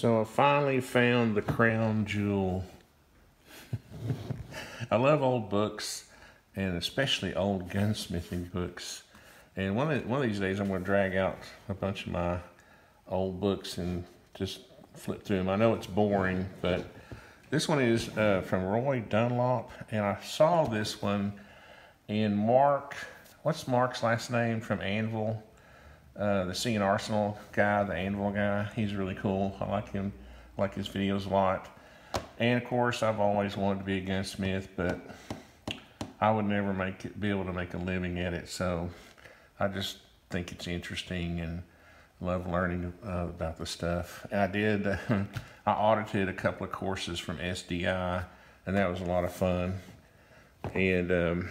So I finally found the crown jewel. I love old books, and especially old gunsmithing books. And one of, one of these days, I'm going to drag out a bunch of my old books and just flip through them. I know it's boring, but this one is uh, from Roy Dunlap, and I saw this one in Mark. What's Mark's last name from Anvil? Uh, the C&Rsenal guy, the Anvil guy. He's really cool. I like him. I like his videos a lot. And of course, I've always wanted to be a gunsmith, but I would never make it, be able to make a living at it. So I just think it's interesting and love learning uh, about the stuff. I did. I audited a couple of courses from SDI, and that was a lot of fun. And um,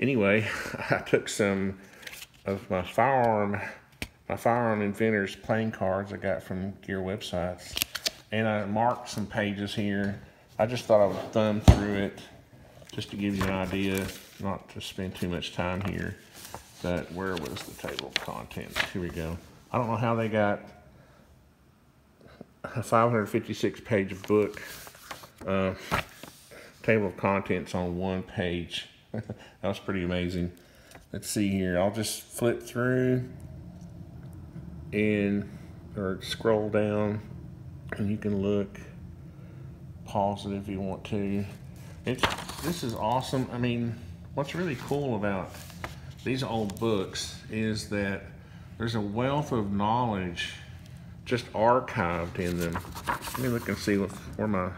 anyway, I took some of my firearm, my firearm inventors playing cards I got from gear websites. And I marked some pages here. I just thought I would thumb through it just to give you an idea, not to spend too much time here. But where was the table of contents? Here we go. I don't know how they got a 556 page book uh, table of contents on one page. that was pretty amazing. Let's see here. I'll just flip through and or scroll down and you can look pause it if you want to. It's this is awesome. I mean, what's really cool about these old books is that there's a wealth of knowledge just archived in them. Let me look and see what, where my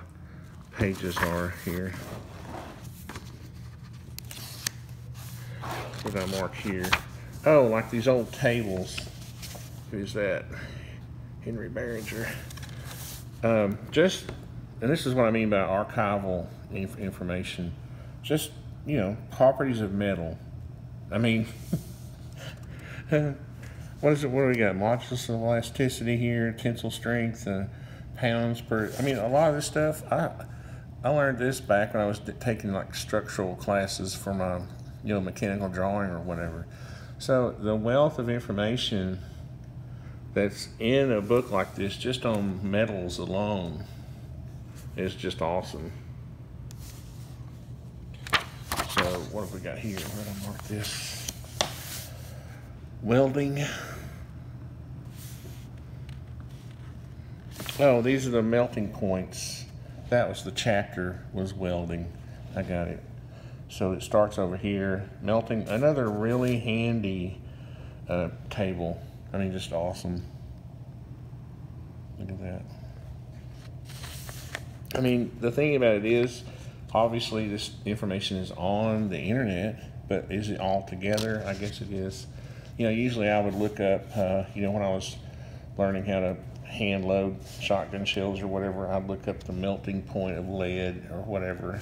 pages are here. What did mark here? Oh, like these old tables. Who's that? Henry Barringer. Um, just, and this is what I mean by archival inf information. Just, you know, properties of metal. I mean, what is it? What do we got? Modulus of elasticity here, tensile strength, uh, pounds per. I mean, a lot of this stuff. I I learned this back when I was taking like structural classes for my, you know, mechanical drawing or whatever. So the wealth of information that's in a book like this, just on metals alone, is just awesome. So what have we got here? Did I mark this? Welding. Oh, these are the melting points. That was the chapter, was welding. I got it. So it starts over here, melting. Another really handy uh, table. I mean, just awesome. Look at that. I mean, the thing about it is, obviously this information is on the internet, but is it all together? I guess it is. You know, usually I would look up, uh, you know, when I was learning how to hand load shotgun shells or whatever, I'd look up the melting point of lead or whatever.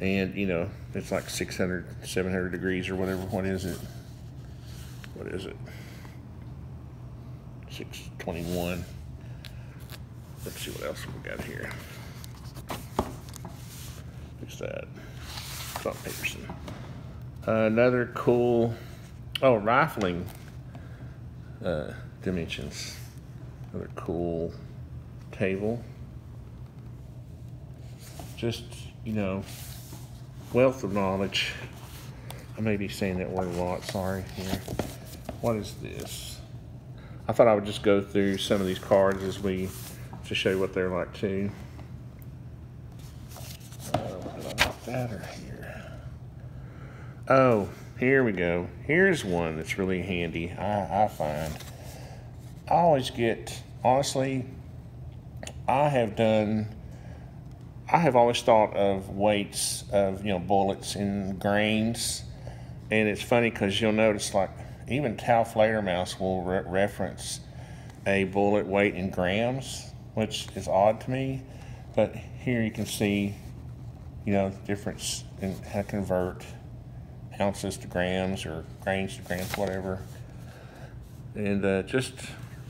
And, you know, it's like 600, 700 degrees or whatever. What is it? What is it? 621. Let's see what else we got here. Who's that? Tom Peterson. Uh, another cool, oh, rifling uh, dimensions. Another cool table. Just, you know, wealth of knowledge. I may be saying that word a lot, sorry here. What is this? I thought I would just go through some of these cards as we, to show you what they're like too. that here? Oh, here we go. Here's one that's really handy, I, I find. I always get, honestly, I have done, I have always thought of weights of, you know, bullets in grains. And it's funny because you'll notice, like, even Tal Fledermaus will re reference a bullet weight in grams, which is odd to me. But here you can see you know, the difference in how to convert ounces to grams or grains to grams, whatever. And uh, just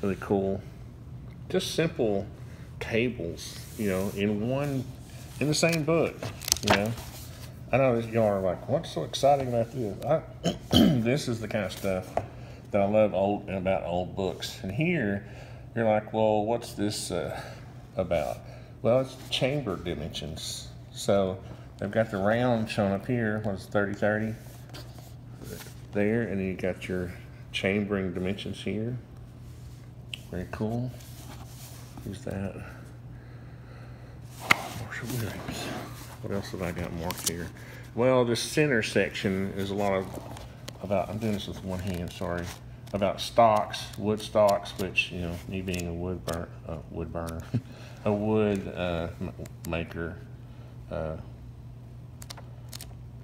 really cool. Just simple tables, you know, in one, in the same book, you know. I know y'all are like, what's so exciting about this? I, this is the kind of stuff that I love old about old books. And here, You're like, well, what's this uh, about? Well, it's chamber dimensions. So they've got the round shown up here, what's 30 30 there, and then you got your chambering dimensions here. Very cool. Who's that? What else have I got marked here? Well, the center section is a lot of about. I'm doing this with one hand. Sorry. About stocks, wood stocks, which you know, me being a wood burn, uh, wood burner, a wood uh, maker, uh,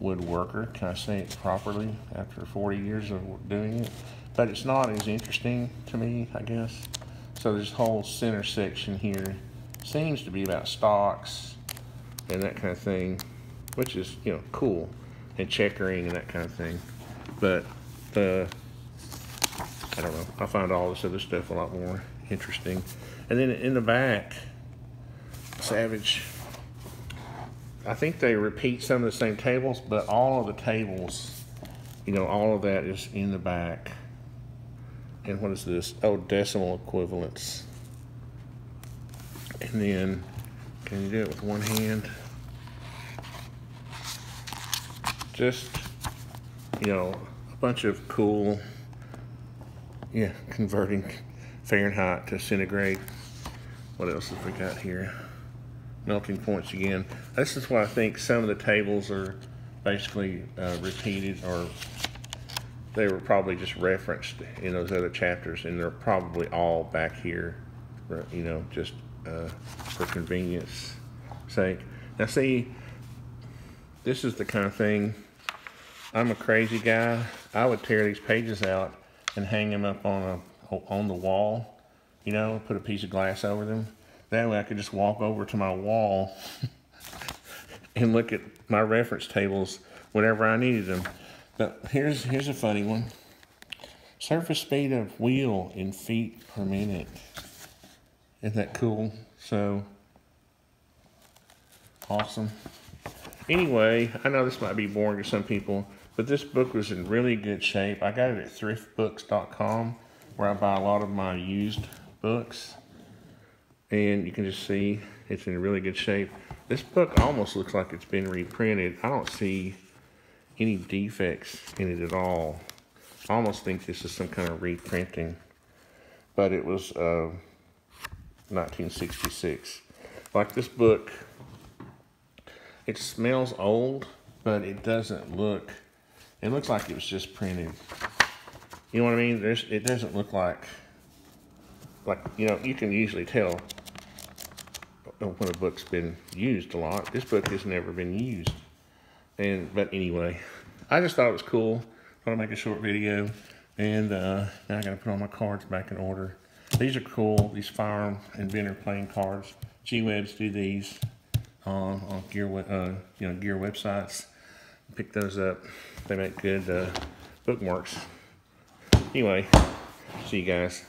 woodworker. Can I say it properly after 40 years of doing it? But it's not as interesting to me, I guess. So this whole center section here seems to be about stocks and that kind of thing, which is, you know, cool, and checkering and that kind of thing. But the, I don't know, I find all this other stuff a lot more interesting. And then in the back, Savage I think they repeat some of the same tables, but all of the tables, you know, all of that is in the back. And what is this? Oh, decimal equivalents. And then, can you do it with one hand? Just, you know, a bunch of cool, yeah, converting Fahrenheit to centigrade. What else have we got here? melting points again. This is why I think some of the tables are basically uh, repeated or they were probably just referenced in those other chapters and they're probably all back here, you know, just uh, for convenience sake. Now see, this is the kind of thing, I'm a crazy guy. I would tear these pages out and hang them up on a on the wall, you know, put a piece of glass over them that way I could just walk over to my wall and look at my reference tables whenever I needed them. But here's, here's a funny one. Surface speed of wheel in feet per minute. Isn't that cool? So, awesome. Anyway, I know this might be boring to some people, but this book was in really good shape. I got it at thriftbooks.com where I buy a lot of my used books and you can just see it's in really good shape. This book almost looks like it's been reprinted. I don't see any defects in it at all. I almost think this is some kind of reprinting, but it was uh, 1966. Like this book, it smells old, but it doesn't look, it looks like it was just printed. You know what I mean? There's, it doesn't look like, like, you know, you can usually tell when a book's been used a lot. This book has never been used. And But anyway, I just thought it was cool. Thought I'd make a short video. And uh, now I gotta put all my cards back in order. These are cool, these Fire Inventor playing cards. G-Webs do these on, on gear, uh, you know, gear websites. Pick those up. They make good uh, bookmarks. Anyway, see you guys.